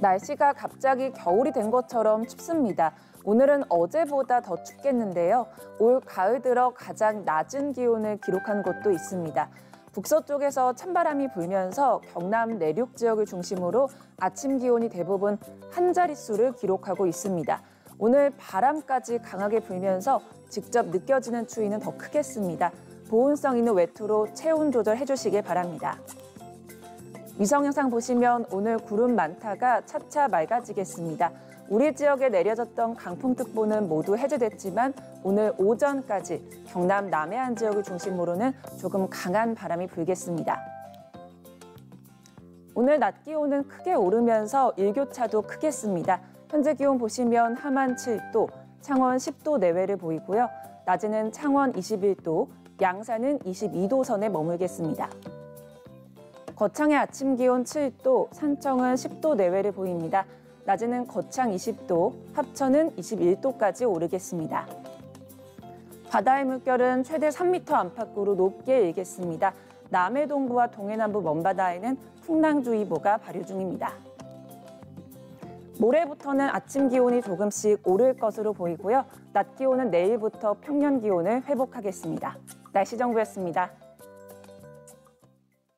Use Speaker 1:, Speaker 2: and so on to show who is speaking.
Speaker 1: 날씨가 갑자기 겨울이 된 것처럼 춥습니다. 오늘은 어제보다 더 춥겠는데요. 올 가을 들어 가장 낮은 기온을 기록한 곳도 있습니다. 북서쪽에서 찬바람이 불면서 경남 내륙 지역을 중심으로 아침 기온이 대부분 한 자릿수를 기록하고 있습니다. 오늘 바람까지 강하게 불면서 직접 느껴지는 추위는 더 크겠습니다. 보온성 있는 외투로 체온 조절해 주시길 바랍니다. 위성 영상 보시면 오늘 구름 많다가 차차 맑아지겠습니다. 우리 지역에 내려졌던 강풍특보는 모두 해제됐지만 오늘 오전까지 경남 남해안 지역을 중심으로는 조금 강한 바람이 불겠습니다. 오늘 낮 기온은 크게 오르면서 일교차도 크겠습니다. 현재 기온 보시면 함안 7도, 창원 10도 내외를 보이고요. 낮에는 창원 21도, 양산은 22도 선에 머물겠습니다. 거창의 아침 기온 7도, 산청은 10도 내외를 보입니다. 낮에는 거창 20도, 합천은 21도까지 오르겠습니다. 바다의 물결은 최대 3m 안팎으로 높게 일겠습니다. 남해 동부와 동해남부 먼바다에는 풍랑주의보가 발효 중입니다. 모레부터는 아침 기온이 조금씩 오를 것으로 보이고요. 낮 기온은 내일부터 평년 기온을 회복하겠습니다. 날씨 정보였습니다.